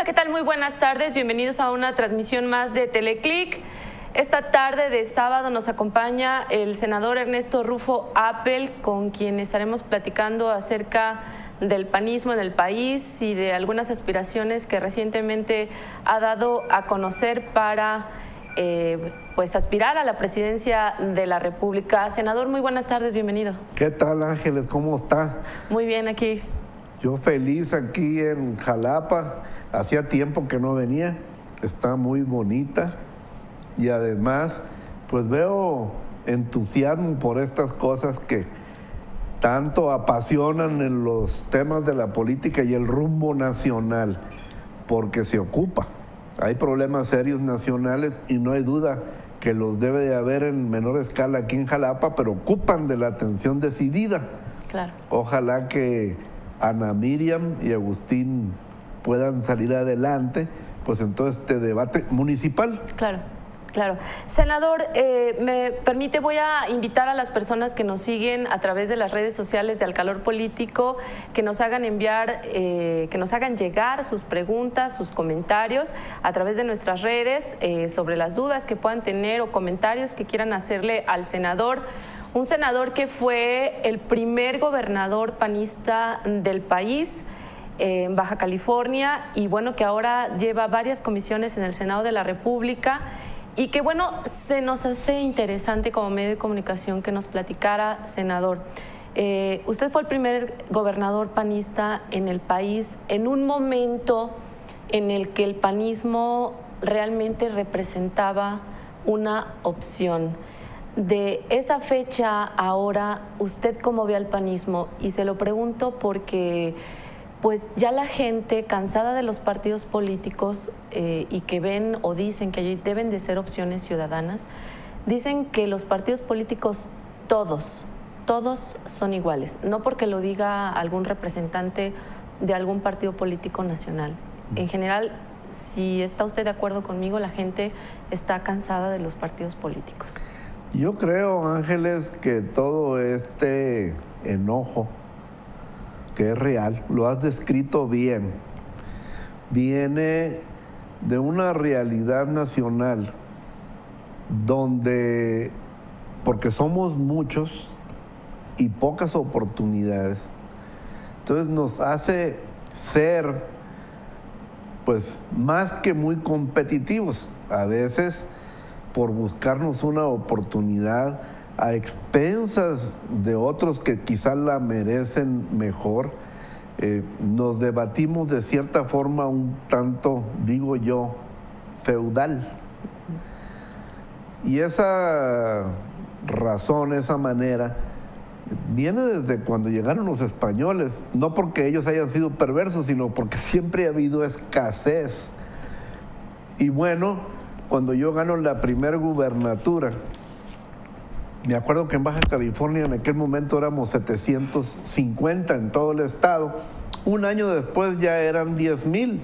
Hola, ¿qué tal? Muy buenas tardes. Bienvenidos a una transmisión más de Teleclick. Esta tarde de sábado nos acompaña el senador Ernesto Rufo Appel, con quien estaremos platicando acerca del panismo en el país y de algunas aspiraciones que recientemente ha dado a conocer para eh, pues aspirar a la presidencia de la República. Senador, muy buenas tardes, bienvenido. ¿Qué tal Ángeles? ¿Cómo está? Muy bien aquí. Yo feliz aquí en Jalapa. Hacía tiempo que no venía. Está muy bonita. Y además, pues veo entusiasmo por estas cosas que tanto apasionan en los temas de la política y el rumbo nacional, porque se ocupa. Hay problemas serios nacionales y no hay duda que los debe de haber en menor escala aquí en Jalapa, pero ocupan de la atención decidida. Claro. Ojalá que Ana Miriam y Agustín puedan salir adelante, pues en todo este debate municipal. Claro. Claro. Senador, eh, me permite, voy a invitar a las personas que nos siguen a través de las redes sociales de Alcalor Político, que nos hagan enviar, eh, que nos hagan llegar sus preguntas, sus comentarios a través de nuestras redes eh, sobre las dudas que puedan tener o comentarios que quieran hacerle al senador. Un senador que fue el primer gobernador panista del país en Baja California y bueno, que ahora lleva varias comisiones en el Senado de la República y que bueno, se nos hace interesante como medio de comunicación que nos platicara, senador. Eh, usted fue el primer gobernador panista en el país en un momento en el que el panismo realmente representaba una opción. De esa fecha ahora, ¿usted cómo ve al panismo? Y se lo pregunto porque pues ya la gente cansada de los partidos políticos eh, y que ven o dicen que deben de ser opciones ciudadanas, dicen que los partidos políticos todos, todos son iguales, no porque lo diga algún representante de algún partido político nacional. En general, si está usted de acuerdo conmigo, la gente está cansada de los partidos políticos. Yo creo, Ángeles, que todo este enojo que es real, lo has descrito bien, viene de una realidad nacional donde, porque somos muchos y pocas oportunidades, entonces nos hace ser pues más que muy competitivos, a veces por buscarnos una oportunidad a expensas de otros que quizás la merecen mejor, eh, nos debatimos de cierta forma un tanto, digo yo, feudal. Y esa razón, esa manera, viene desde cuando llegaron los españoles, no porque ellos hayan sido perversos, sino porque siempre ha habido escasez. Y bueno, cuando yo gano la primera gubernatura, me acuerdo que en Baja California en aquel momento éramos 750 en todo el estado. Un año después ya eran 10 mil.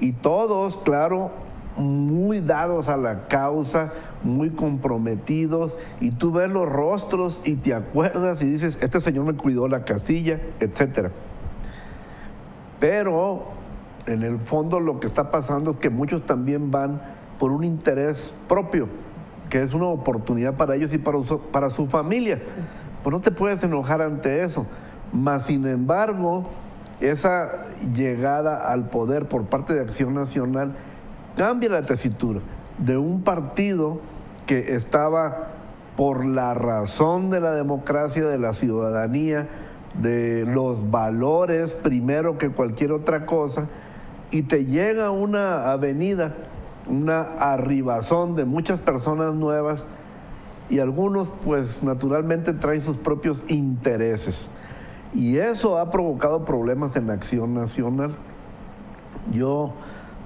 Y todos, claro, muy dados a la causa, muy comprometidos. Y tú ves los rostros y te acuerdas y dices, este señor me cuidó la casilla, etc. Pero en el fondo lo que está pasando es que muchos también van por un interés propio que es una oportunidad para ellos y para su, familia. Pues no te puedes enojar ante eso. Mas, sin embargo, esa llegada al poder por parte de Acción Nacional cambia la tesitura de un partido que estaba por la razón de la democracia, de la ciudadanía, de los valores primero que cualquier otra cosa, y te llega una avenida una arribazón de muchas personas nuevas y algunos pues naturalmente traen sus propios intereses. Y eso ha provocado problemas en acción nacional. Yo,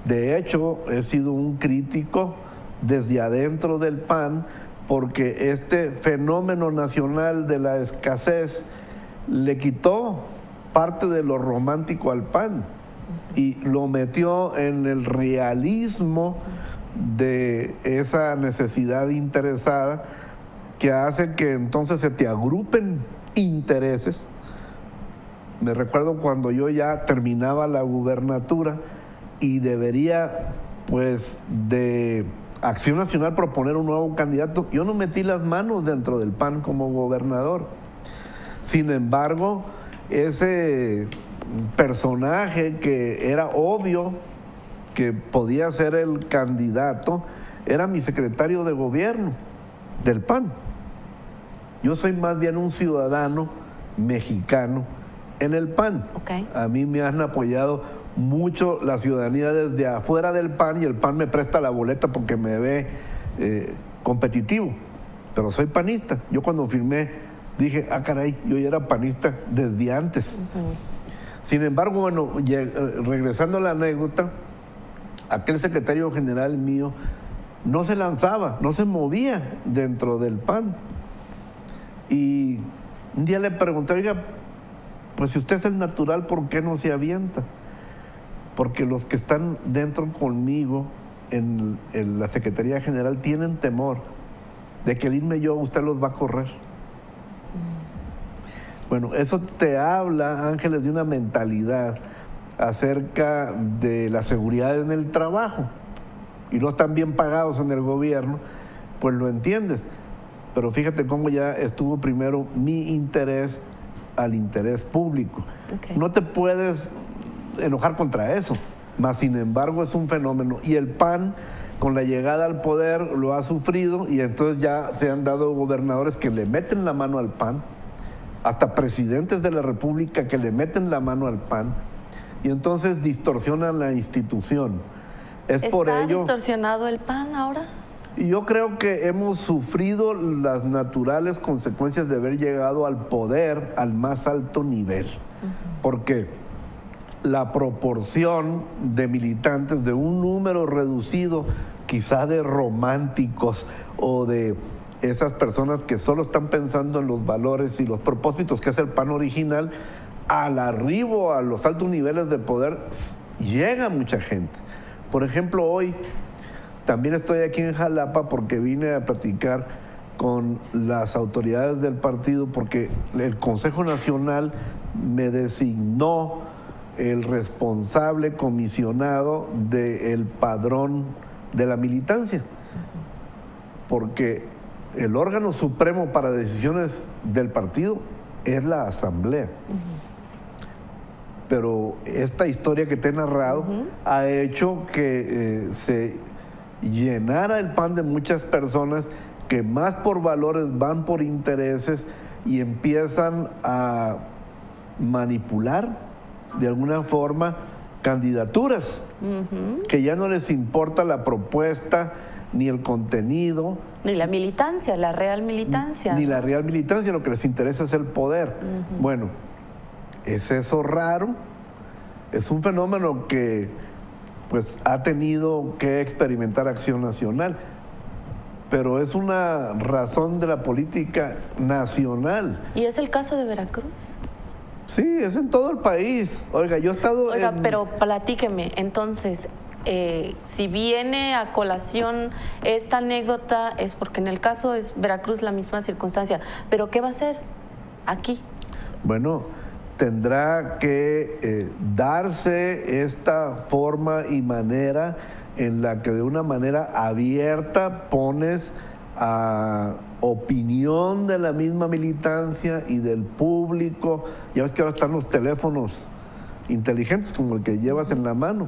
de hecho, he sido un crítico desde adentro del PAN porque este fenómeno nacional de la escasez le quitó parte de lo romántico al PAN y lo metió en el realismo de esa necesidad interesada que hace que entonces se te agrupen intereses. Me recuerdo cuando yo ya terminaba la gubernatura y debería, pues, de Acción Nacional proponer un nuevo candidato. Yo no metí las manos dentro del PAN como gobernador. Sin embargo, ese personaje que era obvio que podía ser el candidato era mi secretario de gobierno del PAN. Yo soy más bien un ciudadano mexicano en el PAN. A mí me han apoyado mucho la ciudadanía desde afuera del PAN y el PAN me presta la boleta porque me ve eh, competitivo. Pero soy panista. Yo cuando firmé dije, ah, caray, yo ya era panista desde antes. Sin embargo, bueno, regresando a la anécdota, aquel secretario general mío no se lanzaba, no se movía dentro del PAN. Y un día le pregunté, oiga, pues si usted es el natural, ¿por qué no se avienta? Porque los que están dentro conmigo en, la Secretaría General tienen temor de que el irme yo, usted los va a correr. Bueno, eso te habla, Ángeles, de una mentalidad acerca de la seguridad en el trabajo y no están bien pagados en el gobierno, pues lo entiendes. Pero fíjate cómo ya estuvo primero mi interés al interés público. No te puedes enojar contra eso, más sin embargo es un fenómeno. Y el PAN, con la llegada al poder, lo ha sufrido y entonces ya se han dado gobernadores que le meten la mano al PAN, hasta presidentes de la República que le meten la mano al PAN, y entonces distorsionan la institución. Es ¿Está por ello, distorsionado el PAN ahora? Y yo creo que hemos sufrido las naturales consecuencias de haber llegado al poder al más alto nivel. Porque la proporción de militantes de un número reducido, quizá de románticos o de esas personas que solo están pensando en los valores y los propósitos que es el PAN original, al arribo a los altos niveles de poder llega mucha gente. Por ejemplo, hoy también estoy aquí en Jalapa porque vine a platicar con las autoridades del partido porque el Consejo Nacional me designó el responsable comisionado del padrón de la militancia. Porque el órgano supremo para decisiones del partido es la asamblea. Pero esta historia que te he narrado ha hecho que eh, se llenara el pan de muchas personas que más por valores van por intereses y empiezan a manipular de alguna forma candidaturas, que ya no les importa la propuesta ni el contenido. Ni la militancia, la real militancia. Ni, la real militancia, lo que les interesa es el poder. Bueno, ¿es eso raro? Es un fenómeno que pues ha tenido que experimentar acción nacional. Pero es una razón de la política nacional. ¿Y es el caso de Veracruz? Sí, es en todo el país. Oiga, yo he estado... Oiga, pero platíqueme, entonces, eh, si viene a colación esta anécdota, es porque en el caso es Veracruz la misma circunstancia. Pero ¿qué va a hacer aquí? Bueno, tendrá que eh, darse esta forma y manera en la que de una manera abierta pones a opinión de la misma militancia y del público. Ya ves que ahora están los teléfonos inteligentes como el que llevas en la mano.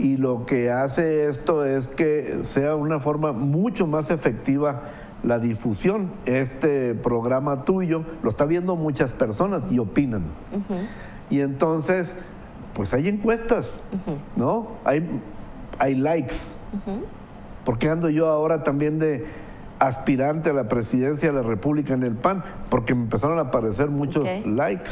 Y lo que hace esto es que sea una forma mucho más efectiva la difusión. Este programa tuyo lo está viendo muchas personas y opinan. Y entonces, pues hay encuestas, ¿no? Hay, hay likes. porque ando yo ahora también de aspirante a la presidencia de la República en el PAN? Porque me empezaron a aparecer muchos likes.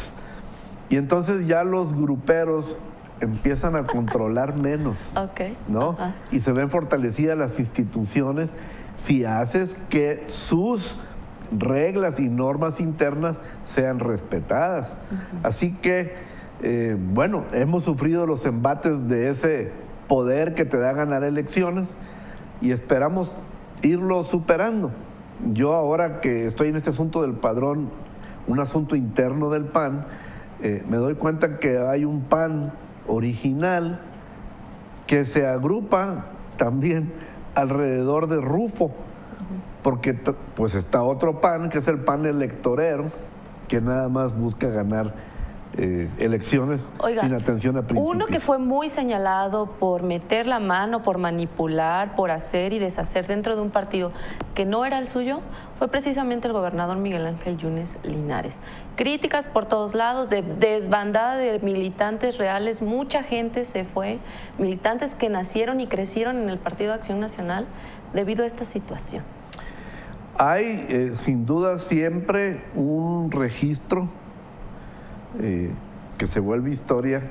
Y entonces ya los gruperos empiezan a controlar menos, ¿no? Y se ven fortalecidas las instituciones si haces que sus reglas y normas internas sean respetadas. Así que, eh, bueno, hemos sufrido los embates de ese poder que te da ganar elecciones y esperamos irlo superando. Yo ahora que estoy en este asunto del padrón, un asunto interno del PAN, eh, me doy cuenta que hay un PAN original que se agrupa también alrededor de Rufo, porque pues está otro PAN, que es el PAN electorero, que nada más busca ganar eh, elecciones sin atención a principios. Uno que fue muy señalado por meter la mano, por manipular, por hacer y deshacer dentro de un partido que no era el suyo, fue precisamente el gobernador Miguel Ángel Yunes Linares. Críticas por todos lados, de desbandada de militantes reales, mucha gente se fue, militantes que nacieron y crecieron en el Partido de Acción Nacional debido a esta situación. Hay eh, sin duda siempre un registro eh, que se vuelve historia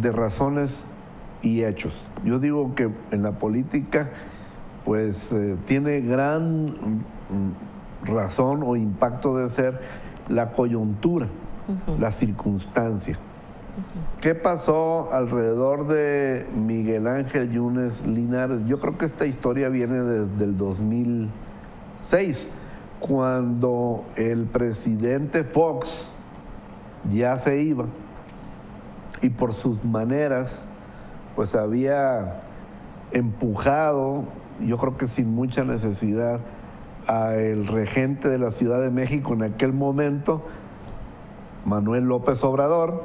de razones y hechos. Yo digo que en la política pues eh, tiene gran mm, razón o impacto de ser la coyuntura, la circunstancia. ¿Qué pasó alrededor de Miguel Ángel Yunes Linares? Yo creo que esta historia viene desde el 2006, cuando el presidente Fox ya se iba. Y por sus maneras pues había empujado, yo creo que sin mucha necesidad, a el regente de la Ciudad de México en aquel momento, Manuel López Obrador,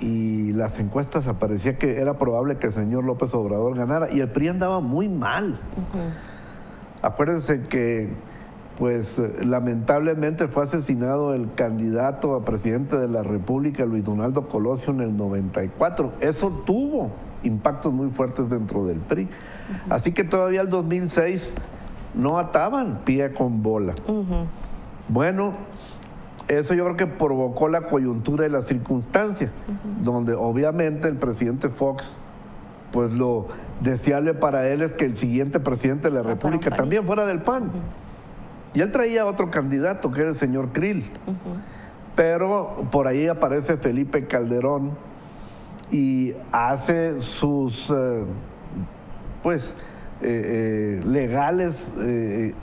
y las encuestas aparecía que era probable que el señor López Obrador ganara, y el PRI andaba muy mal. Acuérdense que pues eh, lamentablemente fue asesinado el candidato a presidente de la República, Luis Donaldo Colosio, en el 94. Eso tuvo impactos muy fuertes dentro del PRI. Así que todavía el 2006 no ataban pie con bola. Bueno, eso yo creo que provocó la coyuntura y la circunstancia, donde obviamente el presidente Fox, pues lo deseable para él es que el siguiente presidente de la República también fuera del PAN. Y él traía otro candidato, que era el señor Krill. Pero por ahí aparece Felipe Calderón y hace sus, eh, pues, eh, eh, legales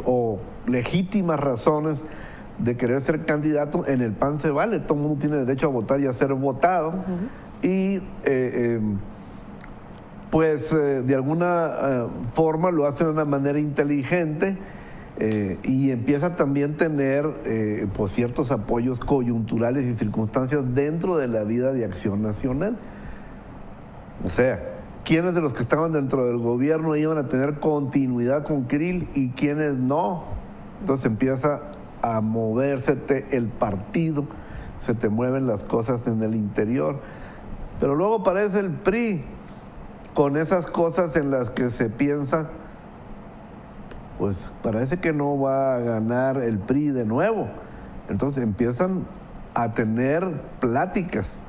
o legítimas razones de querer ser candidato, en el PAN se vale, todo el mundo tiene derecho a votar y a ser votado. Y pues de alguna forma lo hace de una manera inteligente eh, y empieza también a tener eh, pues, ciertos apoyos coyunturales y circunstancias dentro de la vida de acción nacional. O sea, quiénes de los que estaban dentro del gobierno iban a tener continuidad con Krill y quiénes no. Entonces empieza a moverse el partido, se te mueven las cosas en el interior. Pero luego aparece el PRI con esas cosas en las que se piensa pues parece que no va a ganar el PRI de nuevo. Entonces empiezan a tener pláticas.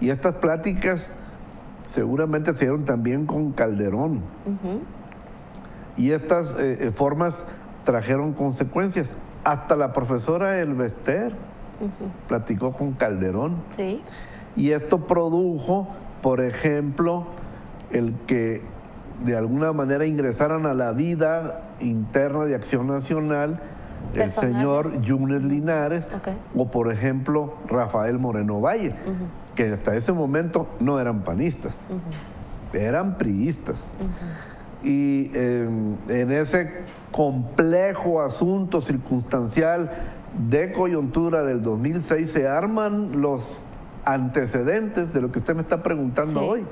Y estas pláticas seguramente se dieron también con Calderón. Y estas eh, eh, formas trajeron consecuencias. Hasta la profesora Elvester platicó con Calderón. Y esto produjo, por ejemplo, el que de alguna manera ingresaran a la vida interna de Acción Nacional el señor Yunes Linares o por ejemplo Rafael Moreno Valle, que hasta ese momento no eran panistas, eran priistas. Y em, en ese complejo asunto circunstancial de coyuntura del 2006 se arman los antecedentes de lo que usted me está preguntando hoy.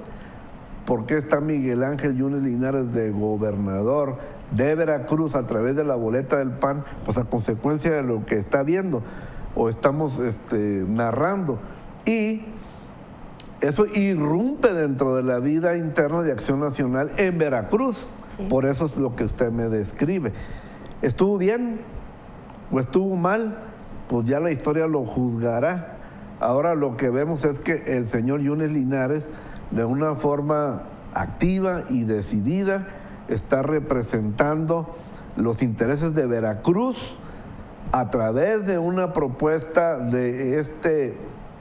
¿Por qué está Miguel Ángel Yunes Linares de gobernador de Veracruz a través de la boleta del PAN? Pues a consecuencia de lo que está viendo o estamos este, narrando. Y eso irrumpe dentro de la vida interna de Acción Nacional en Veracruz. Por eso es lo que usted me describe. ¿Estuvo bien o estuvo mal? Pues ya la historia lo juzgará. Ahora lo que vemos es que el señor Yunes Linares de una forma activa y decidida, está representando los intereses de Veracruz a través de una propuesta de este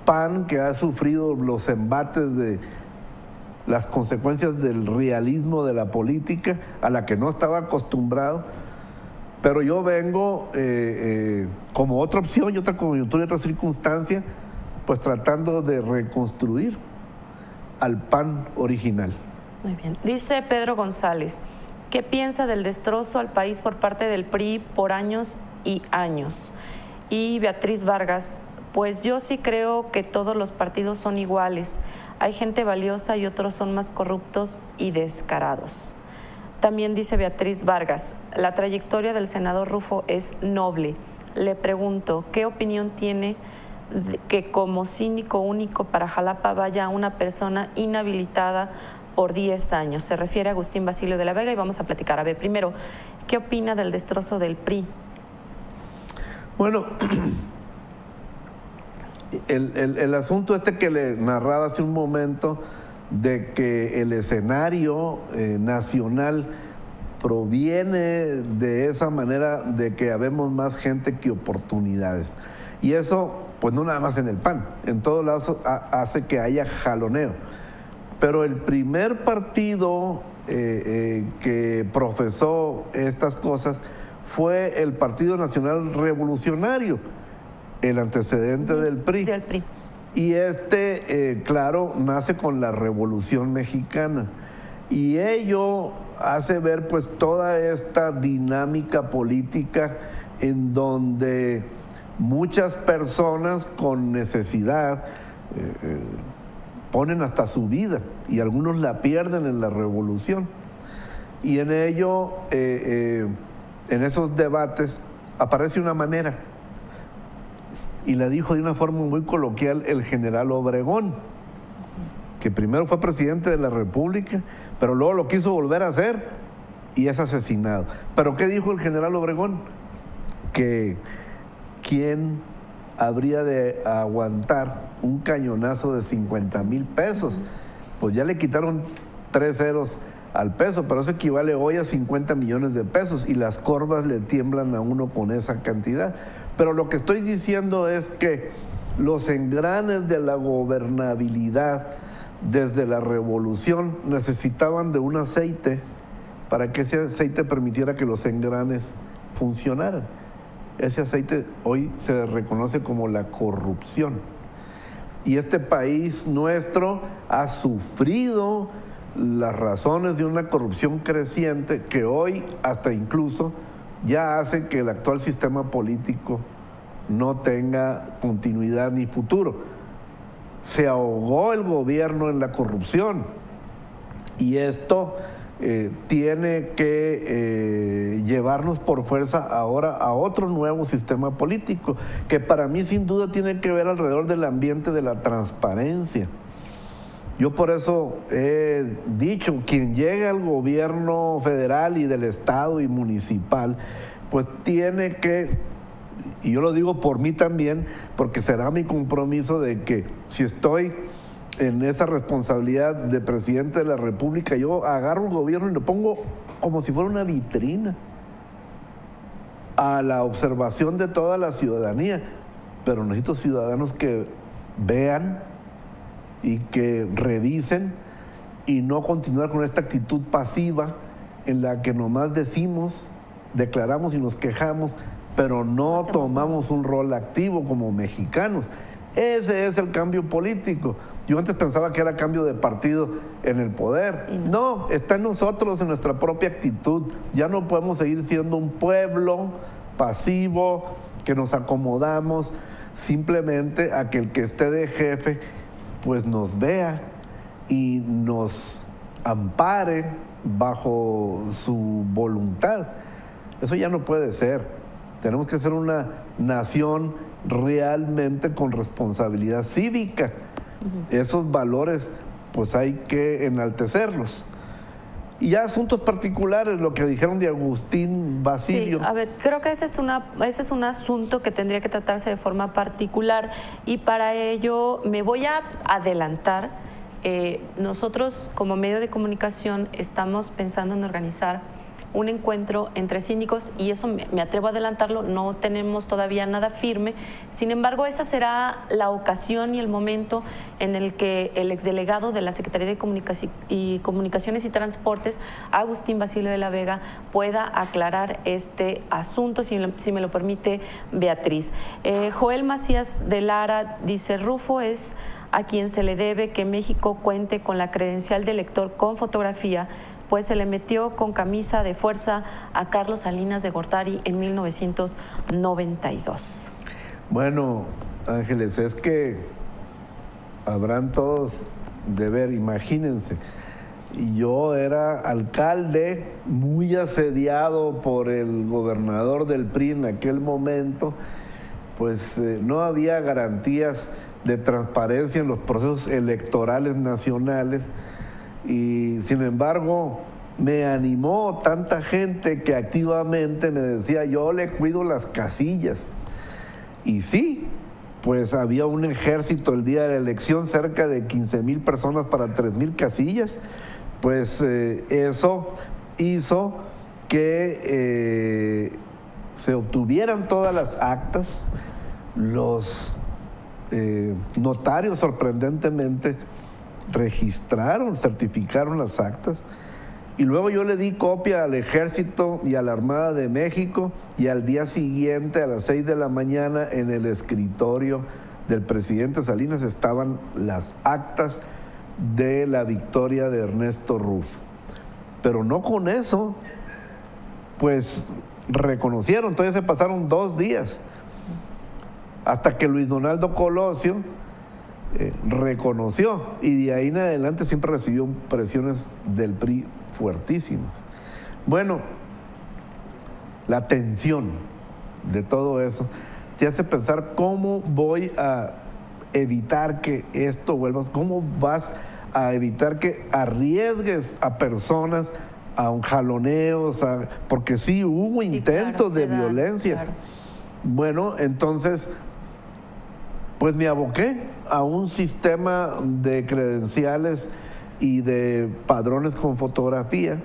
PAN que ha sufrido los embates de las consecuencias del realismo de la política a la que no estaba acostumbrado. Pero yo vengo eh, eh, como otra opción y otra coyuntura y otra circunstancia, pues tratando de reconstruir al PAN original. Muy bien. Dice Pedro González, ¿qué piensa del destrozo al país por parte del PRI por años y años? Y Beatriz Vargas, pues yo sí creo que todos los partidos son iguales. Hay gente valiosa y otros son más corruptos y descarados. También dice Beatriz Vargas, la trayectoria del senador Rufo es noble. Le pregunto, ¿qué opinión tiene que como cínico único para Jalapa vaya una persona inhabilitada por 10 años? Se refiere a Agustín Basilio de la Vega y vamos a platicar. A ver, primero, ¿qué opina del destrozo del PRI? Bueno, el, el asunto este que le narraba hace un momento, de que el escenario eh, nacional proviene de esa manera de que habemos más gente que oportunidades. Y eso, pues no nada más en el PAN, en todo lado hace que haya jaloneo. Pero el primer partido eh, eh, que profesó estas cosas fue el Partido Nacional Revolucionario, el antecedente del PRI. Del PRI. Y este, eh, claro, nace con la Revolución Mexicana. Y ello hace ver pues toda esta dinámica política en donde muchas personas con necesidad eh, ponen hasta su vida y algunos la pierden en la revolución. Y en ello, en esos debates, aparece una manera y la dijo de una forma muy coloquial el general Obregón, que primero fue presidente de la República, pero luego lo quiso volver a hacer y es asesinado. ¿Pero qué dijo el general Obregón? Que quién habría de aguantar un cañonazo de 50 mil pesos. Pues ya le quitaron tres ceros al peso, pero eso equivale hoy a 50 millones de pesos y las corvas le tiemblan a uno con esa cantidad. Pero lo que estoy diciendo es que los engranes de la gobernabilidad desde la revolución necesitaban de un aceite para que ese aceite permitiera que los engranes funcionaran. Ese aceite hoy se reconoce como la corrupción. Y este país nuestro ha sufrido las razones de una corrupción creciente que hoy hasta incluso ya hace que el actual sistema político no tenga continuidad ni futuro. Se ahogó el gobierno en la corrupción y esto eh, tiene que eh, llevarnos por fuerza ahora a otro nuevo sistema político, que para mí sin duda tiene que ver alrededor del ambiente de la transparencia. Yo por eso he dicho, quien llegue al gobierno federal y del Estado y municipal, pues tiene que, y yo lo digo por mí también, porque será mi compromiso de que si estoy en esa responsabilidad de presidente de la República, yo agarro el gobierno y lo pongo como si fuera una vitrina a la observación de toda la ciudadanía, pero necesito ciudadanos que vean, y que revisen y no continuar con esta actitud pasiva en la que nomás decimos, declaramos y nos quejamos, pero no tomamos un rol activo como mexicanos. Ese es el cambio político. Yo antes pensaba que era cambio de partido en el poder. No, está en nosotros, en nuestra propia actitud. Ya no podemos seguir siendo un pueblo pasivo, que nos acomodamos simplemente a que el que esté de jefe pues nos vea y nos ampare bajo su voluntad. Eso ya no puede ser. Tenemos que ser una nación realmente con responsabilidad cívica. Esos valores pues hay que enaltecerlos. Y ya asuntos particulares, lo que dijeron de Agustín Basilio. Sí, a ver, creo que ese es, una, ese es un asunto que tendría que tratarse de forma particular y para ello me voy a adelantar. Eh, nosotros como medio de comunicación estamos pensando en organizar un encuentro entre síndicos y eso me, atrevo a adelantarlo, no tenemos todavía nada firme. Sin embargo, esa será la ocasión y el momento en el que el exdelegado de la Secretaría de Comunicaciones y Transportes, Agustín Basilio de la Vega, pueda aclarar este asunto, si, me lo permite Beatriz. Eh, Joel Macías de Lara dice, Rufo es a quien se le debe que México cuente con la credencial de lector con fotografía, pues se le metió con camisa de fuerza a Carlos Salinas de Gortari en 1992. Bueno, Ángeles, es que habrán todos de ver, imagínense. Yo era alcalde muy asediado por el gobernador del PRI en aquel momento, pues eh, no había garantías de transparencia en los procesos electorales nacionales y sin embargo me animó tanta gente que activamente me decía yo le cuido las casillas. Y sí, pues había un ejército el día de la elección, cerca de 15 mil personas para 3 mil casillas, pues eh, eso hizo que eh, se obtuvieran todas las actas, los eh, notarios sorprendentemente registraron, certificaron las actas, y luego yo le di copia al ejército y a la Armada de México y al día siguiente a las 6 de la mañana en el escritorio del presidente Salinas estaban las actas de la victoria de Ernesto Rufo. Pero no con eso, pues reconocieron, entonces se pasaron dos días, hasta que Luis Donaldo Colosio eh, reconoció y de ahí en adelante siempre recibió presiones del PRI fuertísimas. Bueno, la tensión de todo eso te hace pensar cómo voy a evitar que esto vuelva, cómo vas a evitar que arriesgues a personas a un jaloneo, porque sí hubo intentos de violencia. Bueno, entonces, pues me aboqué a un sistema de credenciales y de padrones con fotografía.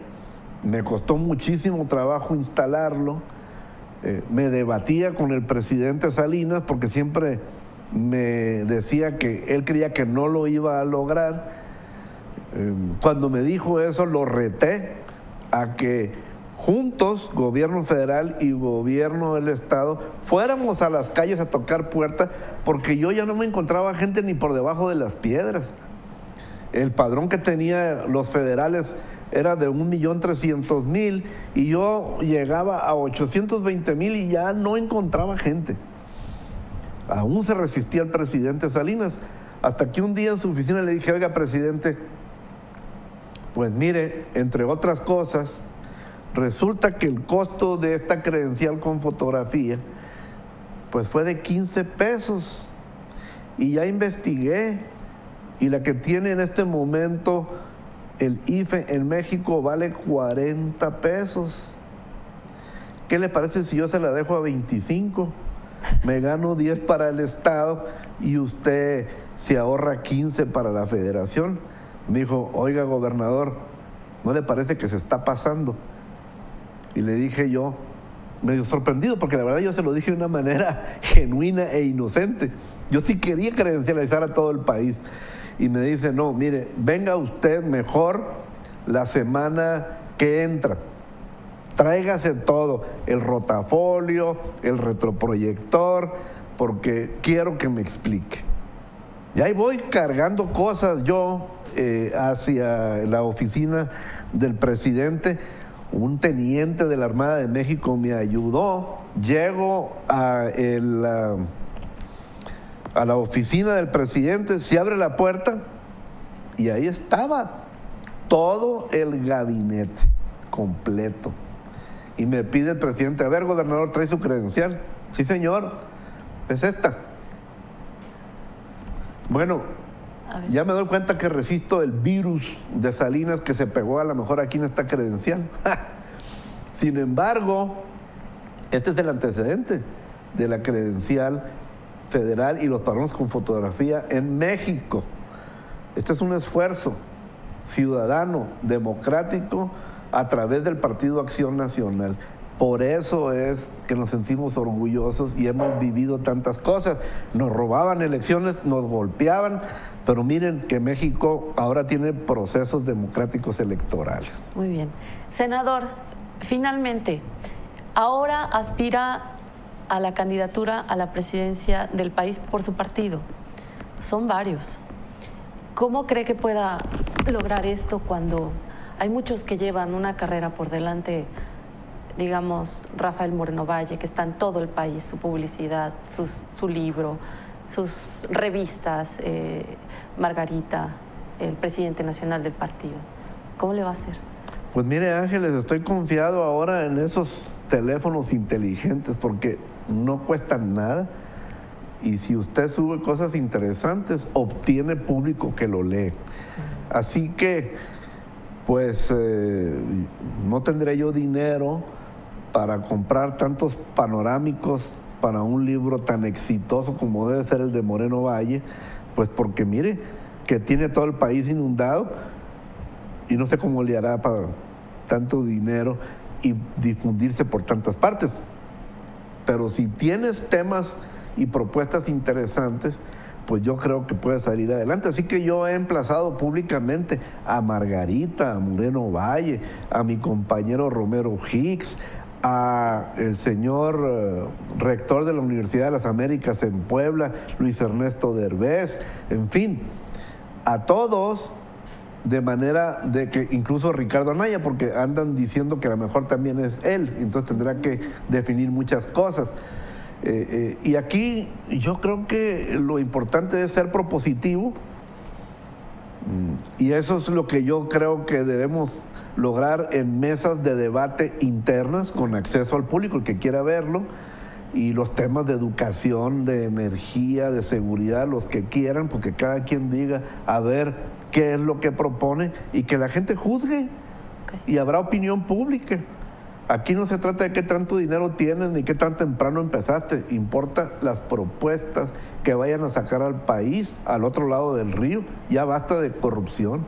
Me costó muchísimo trabajo instalarlo. Eh, me debatía con el presidente Salinas porque siempre me decía que él creía que no lo iba a lograr. Eh, cuando me dijo eso, lo reté a que juntos, gobierno federal y gobierno del estado, fuéramos a las calles a tocar puertas, porque yo ya no me encontraba gente ni por debajo de las piedras. El padrón que tenía los federales era de 1.300.000 y yo llegaba a 820.000 y ya no encontraba gente. Aún se resistía el presidente Salinas, hasta que un día en su oficina le dije, oiga, presidente, pues mire, entre otras cosas, resulta que el costo de esta credencial con fotografía, pues fue de 15 pesos. Y ya investigué y la que tiene en este momento el IFE en México vale 40 pesos. ¿Qué le parece si yo se la dejo a 25? Me gano 10 para el Estado y usted se ahorra 15 para la federación. Me dijo, oiga gobernador, ¿no le parece que se está pasando? Y le dije yo, medio sorprendido, porque la verdad yo se lo dije de una manera genuina e inocente. Yo sí quería credencializar a todo el país y me dice, no, mire, venga usted mejor la semana que entra. Tráigase todo, el rotafolio, el retroproyector, porque quiero que me explique. Y ahí voy cargando cosas yo eh, hacia la oficina del presidente. Un teniente de la Armada de México me ayudó. Llego a la oficina del presidente, se abre la puerta y ahí estaba todo el gabinete completo. Y me pide el presidente, a ver, gobernador, trae su credencial. Sí, señor, es esta. Bueno, ya me doy cuenta que resisto el virus de Salinas que se pegó a lo mejor aquí en esta credencial. Sin embargo, este es el antecedente de la credencial federal y los padrones con fotografía en México. Este es un esfuerzo ciudadano, democrático, a través del Partido Acción Nacional. Por eso es que nos sentimos orgullosos y hemos vivido tantas cosas. Nos robaban elecciones, nos golpeaban, pero miren que México ahora tiene procesos democráticos electorales. Muy bien. Senador, finalmente, ahora aspira a la candidatura a la presidencia del país por su partido. Son varios. ¿Cómo cree que pueda lograr esto cuando hay muchos que llevan una carrera por delante? Digamos, Rafael Moreno Valle, que está en todo el país, su publicidad, su libro, sus revistas, eh, Margarita, el presidente nacional del partido. ¿Cómo le va a hacer? Pues mire Ángeles, estoy confiado ahora en esos teléfonos inteligentes porque no cuestan nada y si usted sube cosas interesantes, obtiene público que lo lee. Así que, pues, eh, no tendré yo dinero para comprar tantos panorámicos para un libro tan exitoso como debe ser el de Moreno Valle, pues porque mire, que tiene todo el país inundado y no sé cómo le hará para tanto dinero y difundirse por tantas partes. Pero si tienes temas y propuestas interesantes, pues yo creo que puede salir adelante. Así que yo he emplazado públicamente a Margarita, a Moreno Valle, a mi compañero Romero Hicks, a el señor eh, rector de la Universidad de las Américas en Puebla, Luis Ernesto Derbez, en fin, a todos de manera de que incluso Ricardo Anaya, porque andan diciendo que a lo mejor también es él, entonces tendrá que definir muchas cosas. Eh, eh, y aquí yo creo que lo importante es ser propositivo y eso es lo que yo creo que debemos lograr en mesas de debate internas con acceso al público, el que quiera verlo, y los temas de educación, de energía, de seguridad, los que quieran, porque cada quien diga a ver qué es lo que propone y que la gente juzgue y habrá opinión pública. Aquí no se trata de qué tanto dinero tienes ni qué tan temprano empezaste, importa las propuestas que vayan a sacar al país al otro lado del río, ya basta de corrupción.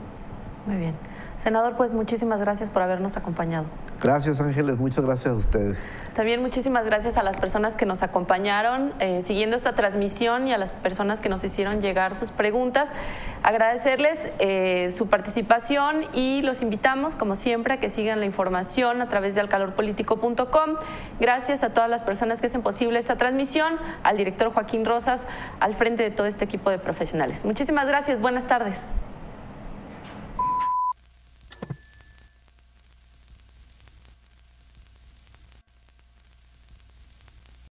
Muy bien. Senador, pues muchísimas gracias por habernos acompañado. Gracias Ángeles, muchas gracias a ustedes. También muchísimas gracias a las personas que nos acompañaron eh, siguiendo esta transmisión y a las personas que nos hicieron llegar sus preguntas. Agradecerles eh, su participación y los invitamos, como siempre, a que sigan la información a través de alcalorpolitico.com. Gracias a todas las personas que hacen posible esta transmisión, al director Joaquín Rosas, al frente de todo este equipo de profesionales. Muchísimas gracias, buenas tardes.